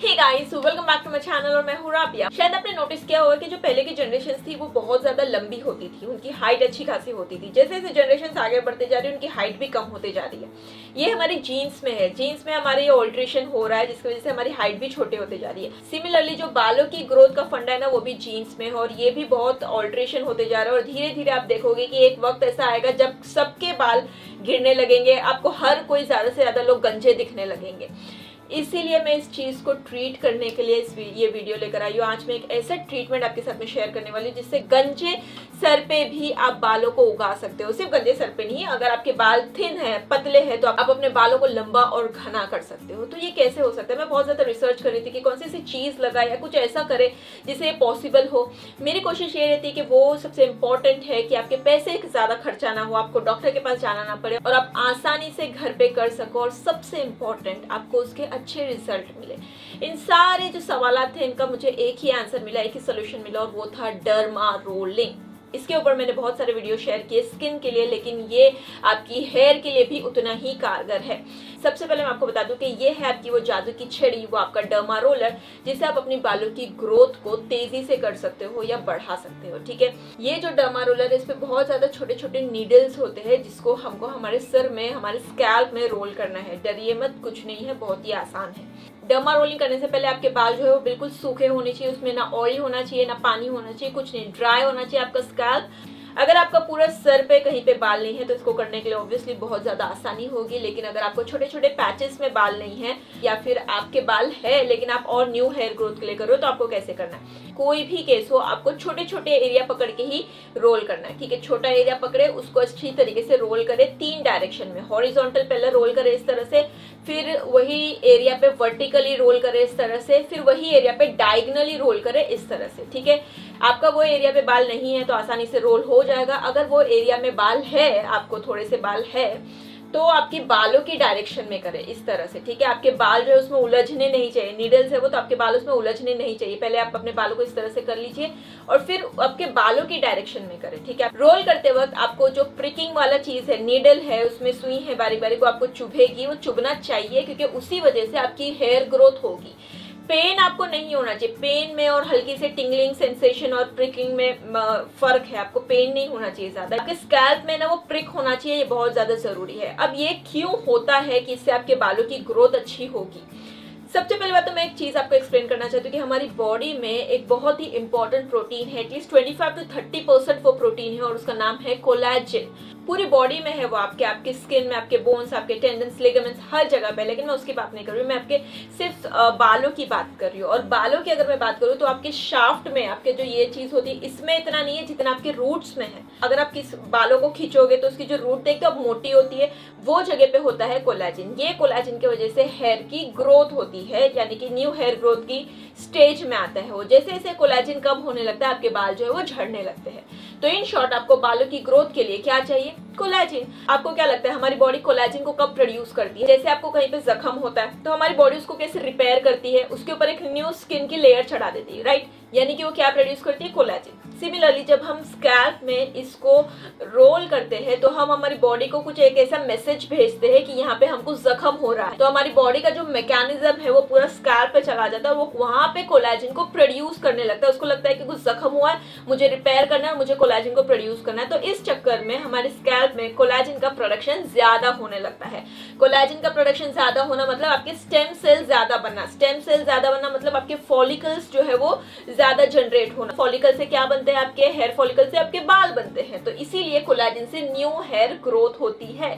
Hey guys welcome back to my channel और मैं हूँ राबिया। शायद आपने नोटिस किया होगा कि जो पहले की जनरेशन थी, वो बहुत ज़्यादा लंबी होती थी। उनकी हाइट अच्छी खासी होती थी। जैसे जैसे जनरेशन आगे बढ़ते जा रही है, उनकी हाइट भी कम होते जा रही है। ये हमारी जीन्स में है। जीन्स में हमारे ये ऑल्ट्रेशन हो रहा है, जिसकी वजह से हमारी हाइट भी छोटे होते जा रही है। सिमिलरली जो बालों की ग्रोथ का फंडा है ना, वो भी जीन्स में है और ये भी बहुत ऑल्ट्रेशन होते जा रहा है। और धीरे धीरे आप देखोगे की एक वक्त ऐसा आएगा जब सबके बाल गिरने लगेंगे, आपको हर कोई ज़्यादा से ज़्यादा लोग गंजे दिखने लगेंगे। इसीलिए मैं इस चीज़ को ट्रीट करने के लिए इस ये वीडियो लेकर आई हूँ। आज मैं एक ऐसा ट्रीटमेंट आपके साथ में शेयर करने वाली हूँ, जिससे गंजे सर पे भी आप बालों को उगा सकते हो। सिर्फ़ गंजे सर पे नहीं, अगर आपके बाल थिन है, पतले हैं तो आप अपने बालों को लंबा और घना कर सकते हो। तो ये कैसे हो सकता है? मैं बहुत ज़्यादा रिसर्च कर रही थी कि कौन सी ऐसी चीज़ लगाए या कुछ ऐसा करे जिससे पॉसिबल हो। मेरी कोशिश ये रहती है कि वो सबसे इम्पोर्टेंट है कि आपके पैसे ज़्यादा खर्चा ना हो, आपको डॉक्टर के पास जाना ना पड़े और आप आसानी से घर पे कर सको। और सबसे इम्पोर्टेंट आपको उसके अच्छे रिज़ल्ट मिले। इन सारे जो सवाल थे, इनका मुझे एक ही आंसर मिला, एक ही सोल्यूशन मिला, और वो था डरमा रोलिंग इसके ऊपर मैंने बहुत सारे वीडियो शेयर किए स्किन के लिए, लेकिन ये आपकी हेयर के लिए भी उतना ही कारगर है। सबसे पहले मैं आपको बता दूँ कि ये है आपकी वो जादू की छड़ी, वो आपका डर्मा रोलर जिससे आप अपनी बालों की ग्रोथ को तेज़ी से कर सकते हो या बढ़ा सकते हो, ठीक है? ये जो डर्मा रोलर है, इस पे बहुत ज़्यादा छोटे छोटे नीडल्स होते हैं, जिसको हमको हमारे सर में, हमारे स्कैल्प में रोल करना है। डरिए मत, कुछ नहीं है, बहुत ही आसान है। डर्मा रोलिंग करने से पहले आपके बाल जो है वो बिल्कुल सूखे होने चाहिए, उसमें ना ऑयल होना चाहिए, ना पानी होना चाहिए, कुछ नहीं ड्राई होना चाहिए आपका स्कैल्प अगर आपका पूरा सर पे कहीं पे बाल नहीं है तो इसको करने के लिए ऑब्वियसली बहुत ज़्यादा आसानी होगी, लेकिन अगर आपको छोटे छोटे पैचेस में बाल नहीं है, या फिर आपके बाल है, लेकिन आप और न्यू हेयर ग्रोथ के लिए करो तो आपको कैसे करना है? कोई भी केस हो, आपको छोटे छोटे एरिया पकड़ के ही रोल करना है, ठीक है? छोटा एरिया पकड़े, उसको अच्छी तरीके से रोल करे, तीन डायरेक्शन में। हॉरिजॉन्टल पहले रोल करे इस तरह से, फिर वही एरिया पे वर्टिकली रोल करे इस तरह से, फिर वही एरिया पे डायगनली रोल करे इस तरह से, ठीक है? आपका वो एरिया पे बाल नहीं है तो आसानी से रोल हो जाएगा। अगर वो एरिया में बाल है, आपको थोड़े से बाल है तो आपके बालों की डायरेक्शन में करें इस तरह से, ठीक है? आपके बाल जो है उसमें उलझने नहीं चाहिए। नीडल्स है वो तो आपके बाल उसमें उलझने नहीं चाहिए। पहले आप अपने बालों को इस तरह से कर लीजिए और फिर आपके बालों की डायरेक्शन में करें, ठीक है? रोल करते वक्त आपको जो प्रिकिंग वाला चीज़ है नीडल है, उसमें सुई है बारी बारी को आपको चुभेगी, वो चुभना चाहिए क्योंकि उसी वजह से आपकी हेयर ग्रोथ होगी। पेन आपको नहीं होना चाहिए। पेन में और हल्की से टिंगलिंग सेंसेशन और प्रिकिंग में फ़र्क है। आपको पेन नहीं होना चाहिए ज़्यादा। आपके स्कैल्प में ना वो प्रिक होना चाहिए, ये बहुत ज़्यादा ज़रूरी है। अब ये क्यों होता है कि इससे आपके बालों की ग्रोथ अच्छी होगी? सबसे पहले बात तो मैं एक चीज़ आपको एक्सप्लेन करना चाहती हूँ कि हमारी बॉडी में एक बहुत ही इंपॉर्टेंट प्रोटीन है एटलीस्ट 25 टू 30 परसेंट वो प्रोटीन है और उसका नाम है कोलाजिन पूरी बॉडी में है वो आपके आपके स्किन में, आपके बोन्स आपके टेंडेंस लिगामेंट्स हर जगह पे, लेकिन मैं उसकी बात नहीं कर रही हूँ, मैं आपके सिर्फ़ बालों की बात कर रही हूँ। और बालों की अगर मैं बात करूँ तो आपके शाफ्ट में, आपके जो ये चीज़ होती है, इसमें इतना नहीं है जितना आपके रूट्स में है। अगर आप किस बालों को खींचोगे तो उसकी जो रूट देखते अब मोटी होती है, वो जगह पे होता है कोलाजिन ये कोलाजिन की वजह से हेयर की ग्रोथ होती है, यानी कि न्यू हेयर ग्रोथ की स्टेज में आता है वो। जैसे जैसे कोलाजिन कम होने लगता है, आपके बाल जो है वो झड़ने लगते हैं। तो इन शॉर्ट आपको बालों की ग्रोथ के लिए क्या चाहिए? कोलेजिन आपको क्या लगता है, हमारी बॉडी कोलेजिन को कब प्रोड्यूस करती है? जैसे आपको कहीं पे जख्म होता है तो हमारी बॉडी उसको कैसे रिपेयर करती है? उसके ऊपर एक न्यू स्किन की लेयर चढ़ा देती है राइट यानी कि वो क्या प्रोड्यूस करती है? कोलाजिन सिमिलरली जब हम स्कैल्प में इसको रोल करते हैं तो हम हमारी बॉडी को कुछ एक ऐसा मैसेज भेजते हैं कि यहाँ पे हमको जख्म हो रहा है। तो हमारी बॉडी का जो मैकेनिज्म है, वो पूरा स्कैल्प पे चला जाता है और वो वहाँ पे कोलाजिन को प्रोड्यूस करने लगता है। उसको लगता है कि कुछ जख्म हुआ है, मुझे रिपेयर करना है, मुझे कोलाजिन को प्रोड्यूस करना है। तो इस चक्कर में हमारे स्कैल्प में कोलाजिन का प्रोडक्शन ज़्यादा होने लगता है। कोलाजिन का प्रोडक्शन ज़्यादा होना मतलब आपके स्टेम सेल ज़्यादा बनना। स्टेम सेल ज़्यादा बनना मतलब आपके फॉलिकल्स जो है वो ज़्यादा जनरेट होना। फॉलिकल से क्या बनते हैं आपके? हेयर फॉलिकल से आपके बाल बनते हैं। तो इसीलिए कोलाजिन से न्यू हेयर ग्रोथ होती है।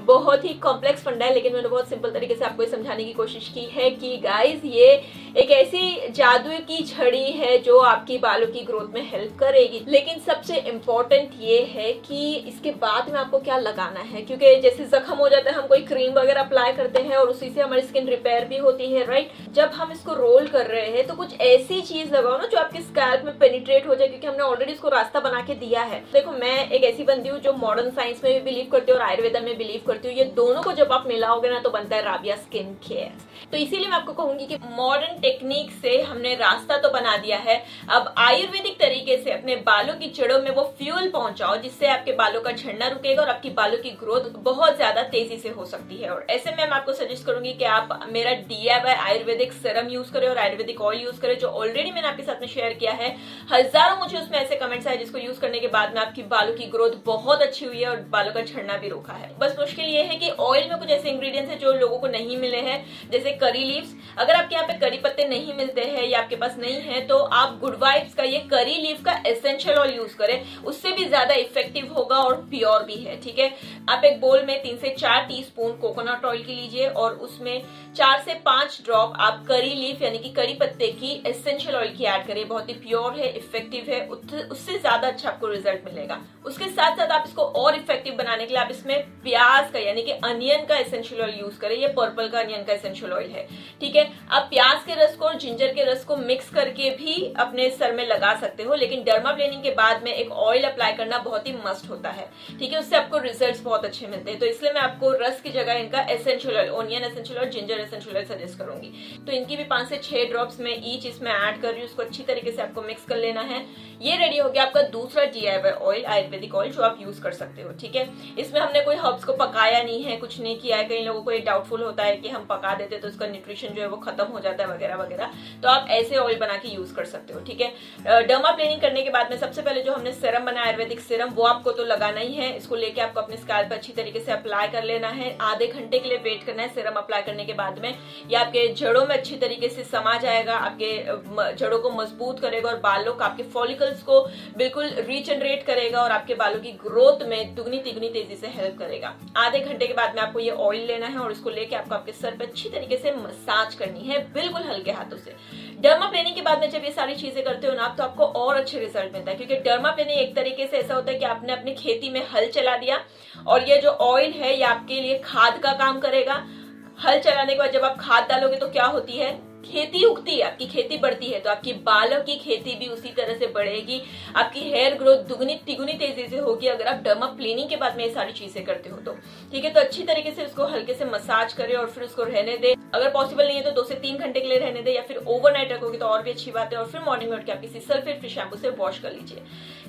बहुत ही कॉम्प्लेक्स फंडा है, लेकिन मैंने बहुत सिंपल तरीके से आपको समझाने की कोशिश की है कि गाइस ये एक ऐसी जादू की छड़ी है जो आपकी बालों की ग्रोथ में हेल्प करेगी। लेकिन सबसे इम्पोर्टेंट ये है कि इसके बाद में आपको क्या लगाना है, क्योंकि जैसे जख्म हो जाता है, हम कोई क्रीम वगैरह अप्लाई करते हैं और उसी से हमारी स्किन रिपेयर भी होती है राइट जब हम इसको रोल कर रहे हैं तो कुछ ऐसी चीज़ लगाओ ना जो आपके स्कैल्प में पेनिट्रेट हो जाए, क्योंकि हमने ऑलरेडी इसको रास्ता बना के दिया है। देखो, मैं एक ऐसी बंदी हूँ जो मॉडर्न साइंस में भी बिलीव करती हूँ और आयुर्वेदा में बिलीव करती हूँ। ये दोनों को जब आप मिलाओगे ना तो बनता है राबिया स्किन केयर तो इसीलिए मैं आपको कहूँगी कि मॉडर्न टेक्निक से हमने रास्ता तो बना दिया है। अब आयुर्वेदिक तरीके से अपने बालों की जड़ों में वो फ्यूल पहुंचाओ, जिससे आपके बालों का झड़ना रुकेगा और आपकी बालों की ग्रोथ बहुत ज़्यादा तेज़ी से हो सकती है। और ऐसे में मैं आपको सजेस्ट करूँगी कि आप मेरा डीआईवाई आयुर्वेदिक सिरम यूज़ करें और आयुर्वेदिक ऑयल यूज़ करें, जो ऑलरेडी मैंने आपके साथ में शेयर किया है। हज़ारों मुझे उसमें ऐसे कमेंट्स आए जिसको यूज़ करने के बाद में आपकी बालों की ग्रोथ बहुत अच्छी हुई है और बालों का झड़ना भी रोका है। बस मुश्किल ये है कि ऑयल में कुछ ऐसे इंग्रेडिएंट्स है जो लोगों को नहीं मिले हैं, जैसे करी लीव्स अगर आपके यहाँ पे करी पत्ते नहीं मिलते हैं या आपके पास नहीं है तो आप गुड वाइब्स का ये करी लीव का एसेंशियल ऑयल यूज़ करें। उससे भी ज़्यादा इफ़ेक्टिव होगा और प्योर भी है, ठीक है? आप एक बोल में तीन से चार टी कोकोनट ऑयल की लीजिए और उसमें चार से पाँच ड्रॉप आप करी लीफ यानी कि करी पत्ते की एसेंशियल ऑयल की ऐड करिए। बहुत ही प्योर है इफ़ेक्टिव है उससे ज़्यादा अच्छा आपको रिज़ल्ट मिलेगा। उसके साथ साथ आप इसको और इफ़ेक्टिव बनाने के लिए आप इसमें प्याज का, यानी कि अनियन का एसेंशियल ऑयल यूज़ करें, ये पर्पल का अनियन का एसेंशियल ऑयल है। ठीक है? आप प्याज के रस को और जिंजर के रस को मिक्स करके भी अपने सर में लगा सकते हो, लेकिन डर्मा प्लेनिंग के बाद में एक ऑयल अप्लाई करना बहुत ही मस्ट होता है। ठीक है? उससे आपको रिज़ल्ट बहुत अच्छे मिलते हैं। तो इसलिए मैं आपको रस की जगह इनका essential oil onion essential oil ginger essential oil suggest करूँगी। तो इनकी भी पाँच से छह ड्रॉप्स में ईच इसमें ऐड कर रही हूँ, उसको अच्छी तरीके से आपको मिक्स कर लेना है। ये रेडी हो गया आपका दूसरा डीआईवाई ऑयल आयुर्वेदिक ऑयल जो आप यूज़ कर सकते हो। ठीक है? इसमें हमने कोई हर्ब्स को पकाया नहीं है, कुछ नहीं किया है, कई लोगों को ये डाउटफुल होता है कि हम पका देते तो उसका न्यूट्रिशन जो है वो खत्म हो जाता है वगैरह वगैरह। तो आप ऐसे ऑयल बना के यूज़ कर सकते हो, ठीक है? डर्मा प्लेनिंग करने के बाद में सबसे पहले जो हमने सिरम बनाया आयुर्वेदिक सिरम वो आपको तो लगाना ही है। इसको लेके आपको अपने स्कैल्प पर अच्छी तरीके से अप्लाई कर लेना है। आधे घंटे के लिए वेट करना है सिरम अप्लाई करने के बाद में। ये आपके जड़ों में अच्छी तरीके से समा जाएगा, आपके जड़ों को मज़बूत करेगा और बालों का, आपके फॉलिकल्स को बिल्कुल रिजनरेट करेगा और आपके बालों की ग्रोथ में दुगनी तिगनी तेज़ी से हेल्प करेगा। आधे घंटे के बाद में आपको ये ऑयल लेना है और इसको लेके आपको आपके सर पे अच्छी तरीके से मसाज करनी है, बिल्कुल हल्के हाथों से। डर्मा प्लेनिंग के बाद में जब ये सारी चीज़ें करते हो ना तो आपको और अच्छे रिज़ल्ट मिलता है, क्योंकि डर्मा प्लेनिंग एक तरीके से ऐसा होता है कि आपने अपनी खेती में हल चला दिया और ये जो ऑयल है, ये आपके लिए खाद का काम करेगा। हल चलाने के बाद जब आप खाद डालोगे तो क्या होती है? खेती उगती है, आपकी खेती बढ़ती है तो आपकी बालों की खेती भी उसी तरह से बढ़ेगी। आपकी हेयर ग्रोथ दुगनी तिगुनी तेज़ी से होगी अगर आप डर्मा प्लेनिंग के बाद में ये सारी चीज़ें करते हो तो। ठीक है तो अच्छी तरीके से उसको हल्के से मसाज करें और फिर उसको रहने दे। अगर पॉसिबल नहीं है तो दो से तीन घंटे के लिए रहने दे या फिर ओवरनाइट रखोगे तो और भी अच्छी बात है और फिर मॉर्निंग में उठ के आप किसी सल्फेट फ्री शैम्पू से वॉश कर लीजिए।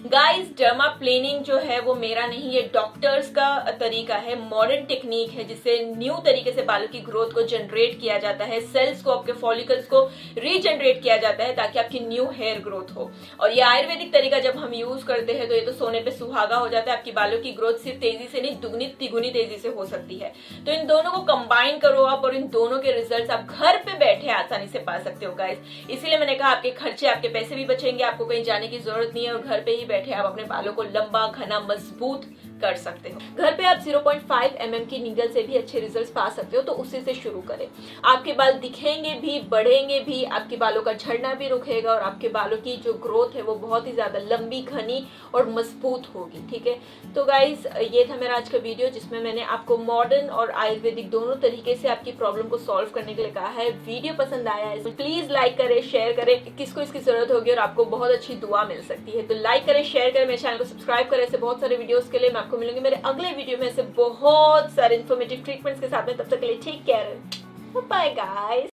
गाइस डर्मा प्लेनिंग जो है वो मेरा नहीं, ये डॉक्टर्स का तरीका है मॉडर्न टेक्निक है, जिससे न्यू तरीके से बालों की ग्रोथ को जनरेट किया जाता है सेल्स को, आपके फॉलिकल्स को रीजनरेट किया जाता है ताकि आपकी न्यू हेयर ग्रोथ हो। और ये आयुर्वेदिक तरीका जब हम यूज़ करते हैं तो ये तो सोने पे सुहागा हो जाता है, आपकी बालों की ग्रोथ सिर्फ़ तेज़ी से नहीं, दुगनी तिगुनी तेज़ी से हो सकती है। तो इन दोनों को कंबाइन करो आप और इन दोनों के रिज़ल्ट आप घर पे बैठे आसानी से पा सकते हो गाइस इसीलिए मैंने कहा आपके खर्चे, आपके पैसे भी बचेंगे, आपको कहीं जाने की ज़रूरत नहीं है और घर पे ही बैठे आप अपने बालों को लंबा, घना, मज़बूत कर सकते हो। घर पे आप 0.5 पॉइंट mm की नीडल से भी अच्छे रिजल्ट्स पा सकते हो तो उसी से शुरू करें। आपके बाल दिखेंगे भी, बढ़ेंगे भी, आपके बालों का झड़ना भी रुकेगा और आपके बालों की जो ग्रोथ है वो बहुत ही ज़्यादा लंबी, घनी और मज़बूत होगी, ठीक है? तो गाइज़ ये था मेरा आज का वीडियो जिसमें मैंने आपको मॉडर्न और आयुर्वेदिक दोनों तरीके से आपकी प्रॉब्लम को सॉल्व करने के लिए कहा है। वीडियो पसंद आया है प्लीज़ लाइक करें शेयर करें। किसको इसकी ज़रूरत होगी और आपको बहुत अच्छी दुआ मिल सकती है। तो लाइक करें शेयर करें, मेरे चैनल को सब्सक्राइब करें। ऐसे बहुत सारे वीडियोस के लिए मैं आपको मिलूँगी। मेरे अगले वीडियो में ऐसे बहुत सारे इन्फॉर्मेटिव ट्रीटमेंट्स के साथ में। तब तक के लिए ठीक केयर बाय गाइस